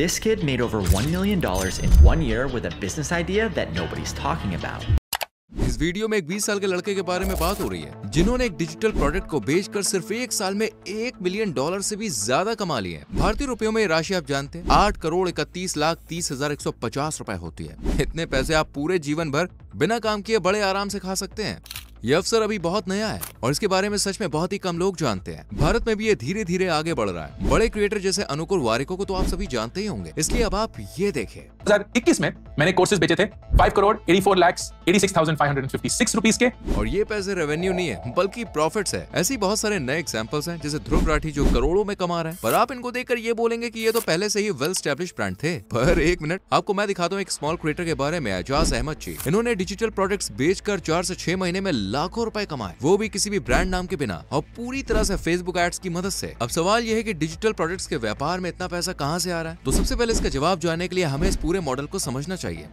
This kid made over $1 million in one year with a business idea that nobody's talking about. इस video में एक 20 साल के लड़के के बारे में बात हो रही है, जिन्होंने एक डिजिटल प्रोडक्ट को बेचकर सिर्फ़ एक साल में एक मिलियन डॉलर से भी ज़्यादा कमा लिए हैं। भारतीय रुपयों में राशि आप जानते हैं, आठ करोड़ इकतीस लाख तीस हज़ार एक सौ पचास रुपए होती है। इतने पैसे आप पूरे जीवन भर बिना काम किए बड़े आराम से खा सकते हैं। ये अवसर अभी बहुत नया है और इसके बारे में सच में बहुत ही कम लोग जानते हैं। भारत में भी ये धीरे धीरे आगे बढ़ रहा है। बड़े क्रिएटर जैसे अनुकुल वारिको को तो आप सभी जानते ही होंगे। इसलिए अब आप ये देखें। 2021 में मैंने कोर्सेज बेचे थे। 5 करोड़ 84 लाख 86,556 रुपीस के। और ये पैसे रेवेन्यू नहीं है बल्कि प्रॉफिट है। ऐसी बहुत सारे नए एग्जांपल्स हैं जैसे ध्रुव राठी जो करोड़ों में कमा रहे हैं। पर आप इनको देखकर ये बोलेंगे कि ये तो पहले से ही वेल स्टेब्लिश ब्रांड थे। पर एक मिनट आपको मैं दिखाता हूँ एक स्मॉल क्रिएटर के बारे में एजाज अहमद जी। इन्होंने डिजिटल प्रोडक्ट्स बेचकर चार से छह महीने में लाखों रुपए कमाए। वो भी किसी भी ब्रांड नाम के बिना। और पूरी तरह से फेसबुक एड्स की मदद से। अब सवाल यह है कि डिजिटल प्रोडक्ट्स के व्यापार में इतना पैसा कहाँ से आ रहा है? तो सबसे पहले इसका जवाब जानने के लिए हमें इस पूरे मॉडल को समझना चाहिए।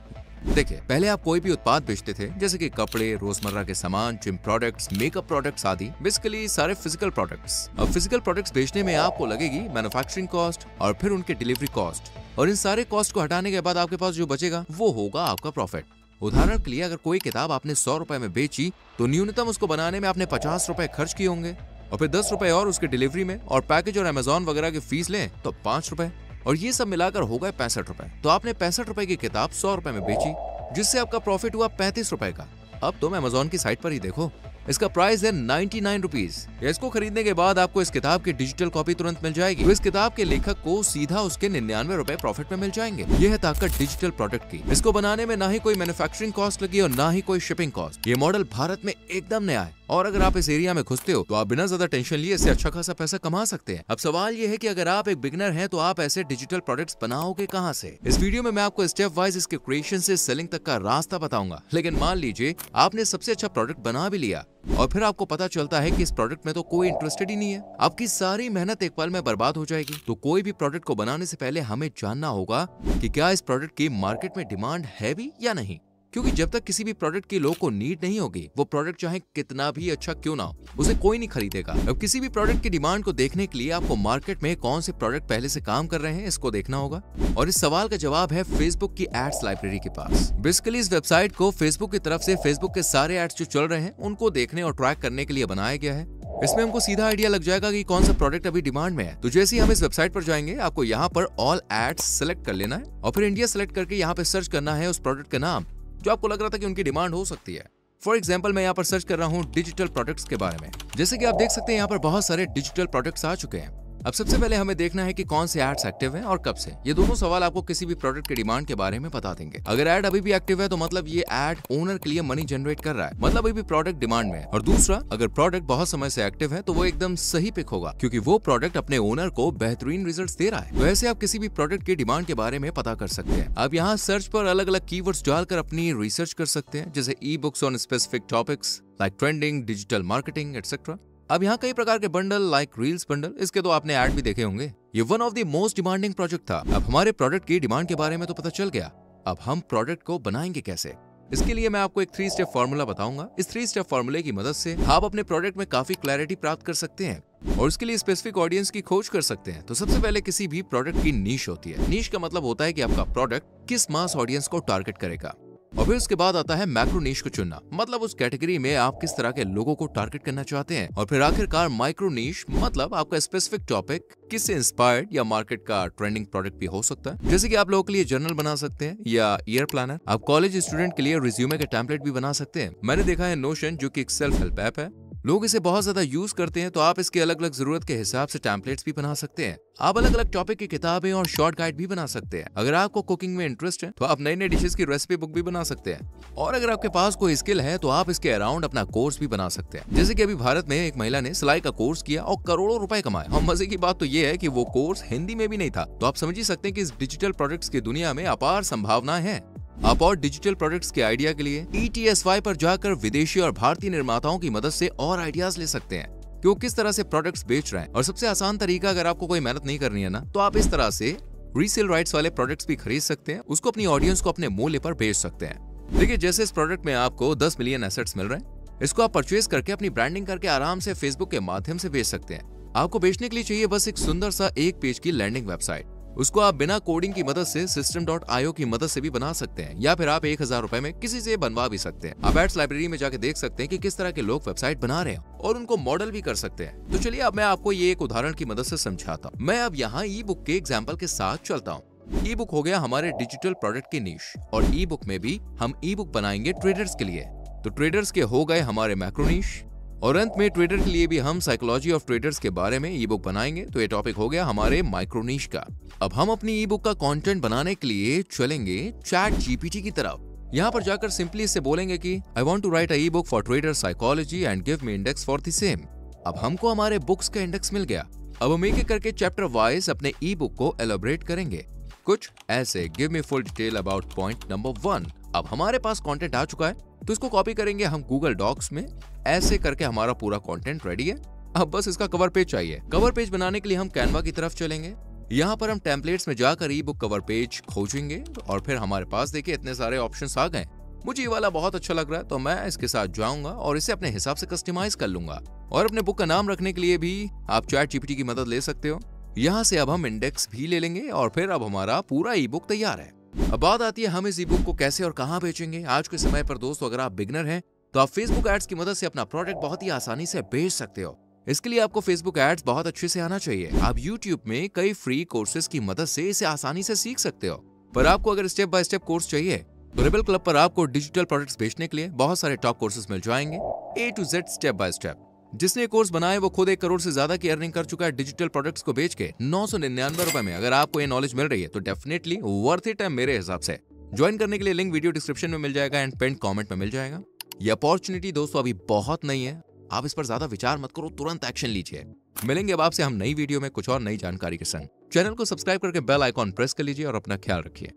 देखिए, पहले आप कोई भी उत्पाद बेचते थे, जैसे कि कपड़े, रोज़मर्रा के सामान जिम प्रोडक्ट्स मेकअप प्रोडक्ट्स आदि बेसिकली सारे फ़िज़िकल प्रोडक्ट्स अब फ़िज़िकल प्रोडक्ट्स बेचने में आपको लगेगी मैन्युफैक्चरिंग कॉस्ट और फिर उनके डिलीवरी कॉस्ट और इन सारे कॉस्ट को हटाने के बाद आपके पास जो बचेगा, वो होगा आपका प्रॉफिट उदाहरण के लिए अगर कोई किताब आपने सौ रुपए में बेची तो न्यूनतम उसको बनाने में आपने पचास रुपए खर्च किए होंगे। और फिर दस रुपए और उसके डिलीवरी में और पैकेज और अमेजोन वगैरह की फ़ीस लें तो पाँच रुपए। और ये सब मिलाकर हो गए पैंसठ रुपए। तो आपने पैंसठ रुपए की किताब सौ रुपए में बेची, जिससे आपका प्रॉफिट हुआ पैंतीस रुपए का। अब तुम अमेजोन की साइट पर ही देखो। इसका प्राइस है नाइन्टी नाइन रुपीज़ इसको खरीदने के बाद आपको इस किताब की डिजिटल कॉपी तुरंत मिल जाएगी। तो इस किताब के लेखक को सीधा उसके निन्यानवे रूपए प्रॉफिट में मिल जाएँगे। यह है ताकत डिजिटल प्रोडक्ट की। इसको बनाने में ना ही कोई मैन्युफैक्चरिंग कॉस्ट लगी और ना ही कोई शिपिंग कॉस्ट ये मॉडल भारत में एकदम नया है। और अगर आप इस एरिया में घुसते हो तो आप बिना ज़्यादा टेंशन लिए इससे अच्छा खासा पैसा कमा सकते हैं। अब सवाल ये है कि अगर आप एक बिगनर हैं तो आप ऐसे डिजिटल प्रोडक्ट्स बनाओगे कहाँ से? इस वीडियो में मैं आपको स्टेप वाइज इसके क्रिएशन से सेलिंग तक का रास्ता बताऊँगा। लेकिन मान लीजिए, आपने सबसे अच्छा प्रोडक्ट बना भी लिया, और फिर आपको पता चलता है कि इस प्रोडक्ट में तो कोई इंटरेस्टेड ही नहीं है। आपकी सारी मेहनत एक पल में बर्बाद हो जाएगी। तो कोई भी प्रोडक्ट को बनाने से पहले हमें जानना होगा कि क्या इस प्रोडक्ट की मार्केट में डिमांड है भी या नहीं। क्योंकि जब तक किसी भी प्रोडक्ट की लोग को नीड नहीं होगी, वो प्रोडक्ट चाहे कितना भी अच्छा क्यों ना हो, उसे कोई नहीं खरीदेगा। अब किसी भी प्रोडक्ट की डिमांड को देखने के लिए आपको मार्केट में कौन से प्रोडक्ट पहले से काम कर रहे हैं, इसको देखना होगा। और इस सवाल का जवाब है फेसबुक की एड्स लाइब्रेरी के पास। बेसिकली इस वेबसाइट को फेसबुक की तरफ़ से फेसबुक के सारे एड्स जो चल रहे हैं, उनको देखने और ट्रैक करने के लिए बनाया गया है। इसमें हमको सीधा आइडिया लग जाएगा कि कौन सा प्रोडक्ट अभी डिमांड में है। तो जैसे ही हम इस वेबसाइट पर जाएँगे, आपको यहाँ पर ऑल एड्स सेलेक्ट कर लेना है। और फिर इंडिया सेलेक्ट करके यहाँ पे सर्च करना है उस प्रोडक्ट का नाम। जो आपको लग रहा था कि उनकी डिमांड हो सकती है। फॉर एग्ज़ाम्पल मैं यहाँ पर सर्च कर रहा हूँ डिजिटल प्रोडक्ट्स के बारे में। जैसे कि आप देख सकते हैं, यहाँ पर बहुत सारे डिजिटल प्रोडक्ट्स आ चुके हैं। अब सबसे पहले हमें देखना है कि कौन से एड्स एक्टिव हैं और कब से। ये दोनों सवाल आपको किसी भी प्रोडक्ट के डिमांड के बारे में बता देंगे। अगर एड अभी भी एक्टिव है तो मतलब ये एड ओनर के लिए मनी जनरेट कर रहा है। मतलब अभी भी प्रोडक्ट डिमांड में है। और दूसरा, अगर प्रोडक्ट बहुत समय से एक्टिव है तो वो एकदम सही पिक होगा, क्योंकि वो प्रोडक्ट अपने ओनर को बेहतरीन रिज़ल्ट दे रहा है। ऐसे आप किसी भी प्रोडक्ट की डिमांड के बारे में पता कर सकते हैं। आप यहाँ सर्च पर अलग अलग की डालकर अपनी रिसर्च कर सकते हैं, जैसे e books on specific topics like trending digital marketing etcetera अब यहाँ कई प्रकार के बंडल लाइक रील्स बंडल इसके तो आपने एड भी देखे होंगे। ये one of the most demanding project था। अब हमारे प्रोडक्ट की डिमांड के बारे में तो पता चल गया। अब हम प्रोडक्ट को बनाएँगे कैसे? इसके लिए मैं आपको एक थ्री स्टेप फॉर्मूला बताऊँगा। इस थ्री स्टेप फॉर्मूले की मदद से आप अपने प्रोडक्ट में काफ़ी क्लैरिटी प्राप्त कर सकते हैं और उसके लिए स्पेसिफिक ऑडियंस की खोज कर सकते हैं। तो सबसे पहले किसी भी प्रोडक्ट की नीश होती है। नीश का मतलब होता है कि आपका प्रोडक्ट किस मास ऑडियंस को टारगेट करेगा। और फिर उसके बाद आता है मैक्रो को चुनना। मतलब उस कैटेगरी में आप किस तरह के लोगों को टारगेट करना चाहते हैं। और फिर आखिरकार माइक्रो नीश मतलब आपका स्पेसिफिक टॉपिक किससे इंस्पायर्ड या मार्केट का ट्रेंडिंग प्रोडक्ट भी हो सकता है। जैसे कि आप लोगों के लिए जर्नल बना सकते हैं या ईयर प्लानर आप कॉलेज स्टूडेंट के लिए रिज्यूमे के टेम्पलेट भी बना सकते हैं। मैंने देखा है नोशन जो की एक सेल्फ हेल्प ऐप है। लोग इसे बहुत ज़्यादा यूज़ करते हैं तो आप इसके अलग अलग ज़रूरत के हिसाब से टेम्पलेट्स भी बना सकते हैं। आप अलग अलग टॉपिक की किताबें और शॉर्ट गाइड भी बना सकते हैं। अगर आपको कुकिंग में इंटरेस्ट है तो आप नई नई डिशेस की रेसिपी बुक भी बना सकते हैं। और अगर आपके पास कोई स्किल है तो आप इसके अराउंड अपना कोर्स भी बना सकते हैं। जैसे की अभी भारत में एक महिला ने सिलाई का कोर्स किया और करोड़ों रूपए कमाए। और मज़े की बात तो ये है की वो कोर्स हिंदी में भी नहीं था। तो आप समझ ही सकते हैं कि इस डिजिटल प्रोडक्ट्स की दुनिया में अपार संभावना है। आप और डिजिटल प्रोडक्ट्स के आइडिया के लिए ETSY पर जाकर विदेशी और भारतीय निर्माताओं की मदद से और आइडियाज़ ले सकते हैं। कि वो किस तरह से प्रोडक्ट्स बेच रहे हैं? और सबसे आसान तरीका, अगर आपको कोई मेहनत नहीं करनी है ना तो आप इस तरह से रीसेल राइट्स वाले प्रोडक्ट्स भी खरीद सकते हैं। उसको अपनी ऑडियंस को अपने मूल्य पर बेच सकते हैं। देखिए, जैसे इस प्रोडक्ट में आपको 10 मिलियन एसेट्स मिल रहे हैं, इसको आप परचेज करके अपनी ब्रांडिंग करके आराम से फेसबुक के माध्यम से बेच सकते हैं। आपको बेचने के लिए चाहिए बस एक सुंदर सा एक पेज की लैंडिंग वेबसाइट उसको आप बिना कोडिंग की मदद से सिस्टम डॉट आईओ की मदद से भी बना सकते हैं, या फिर आप एक हज़ार रुपए में किसी से बनवा भी सकते हैं। आप एड्स लाइब्रेरी में जाके देख सकते हैं कि किस तरह के लोग वेबसाइट बना रहे हैं और उनको मॉडल भी कर सकते हैं। तो चलिए अब मैं आपको ये एक उदाहरण की मदद से समझाता हूँ। मैं अब यहाँ ई बुक के एग्ज़ाम्पल के साथ चलता हूँ। ई बुक हो गया हमारे डिजिटल प्रोडक्ट की नीश और ई बुक में भी हम ई बुक बनाएँगे ट्रेडर्स के लिए। तो ट्रेडर्स के हो गए हमारे मैक्रोनीश और अंत में ट्रेडर के लिए भी हम साइकोलॉजी ऑफ़ ट्रेडर्स के बारे में ई बुक बनाएँगे तो ये टॉपिक हो गया हमारे माइक्रोनिश का। अब हम अपनी ई बुक का कंटेंट बनाने के लिए चलेंगे चैट जीपीटी की तरफ़। यहाँ पर जाकर सिंपली इससे बोलेंगे कि I want to write book for trader psychology and give me index for the same अब हमको हमारे बुक्स का इंडेक्स मिल गया। अब हम एक एक करके चैप्टर वाइज अपने ई बुक को एलोबरेट करेंगे। कुछ ऐसे give me full detail about point number one अब हमारे पास कंटेंट आ चुका है तो इसको कॉपी करेंगे हम गूगल डॉक्स में। ऐसे करके हमारा पूरा कंटेंट रेडी है। अब बस इसका कवर पेज चाहिए। कवर पेज बनाने के लिए हम कैनवा की तरफ़ चलेंगे। यहाँ पर हम टेम्पलेट्स में जाकर ई बुक कवर पेज खोजेंगे और फिर हमारे पास देखिए इतने सारे ऑप्शंस आ गए। मुझे ये वाला बहुत अच्छा लग रहा है तो मैं इसके साथ जाऊँगा और इसे अपने हिसाब से कस्टमाइज कर लूँगा। और अपने बुक का नाम रखने के लिए भी आप चैट जीपीटी की मदद ले सकते हो। यहाँ से अब हम इंडेक्स भी ले लेंगे और फिर अब हमारा पूरा ई बुक तैयार है। अब बात आती है हम इस ई बुक को कैसे और कहाँ बेचेंगे? आज के समय पर दोस्तों, अगर आप बिगनर हैं तो आप फेसबुक एड्स की मदद से अपना प्रोडक्ट बहुत ही आसानी से बेच सकते हो। इसके लिए आपको फेसबुक एड्स बहुत अच्छे से आना चाहिए। आप यूट्यूब में कई फ्री कोर्सेज की मदद से इसे आसानी से सीख सकते हो। पर आपको अगर स्टेप बाय स्टेप कोर्स चाहिए तो रेबल क्लब पर आपको डिजिटल प्रोडक्ट्स बेचने के लिए बहुत सारे टॉप कोर्सेज मिल जाएँगे। A to Z step by step जिसने कोर्स बनाए वो खुद एक करोड़ से ज़्यादा की अर्निंग कर चुका है डिजिटल प्रोडक्ट्स को बेच के, नौ सौ निन्यानवे रुपए में। अगर आपको ये नॉलेज मिल रही है तो डेफिनेटली वर्थ इट है मेरे हिसाब से। ज्वाइन करने के लिए लिंक वीडियो डिस्क्रिप्शन में मिल जाएगा एंड पेंट कॉमेंट में मिल जाएगा। ये अपॉर्चुनिटी दोस्तों अभी बहुत नहीं है। आप इस पर ज़्यादा विचार मत करो, तुरंत एक्शन लीजिए। मिलेंगे अब आपसे हम नई वीडियो में कुछ और नई जानकारी के संग। चैनल को सब्सक्राइब करके बेल आइकॉन प्रेस कर लीजिए और अपना ख्याल रखिए।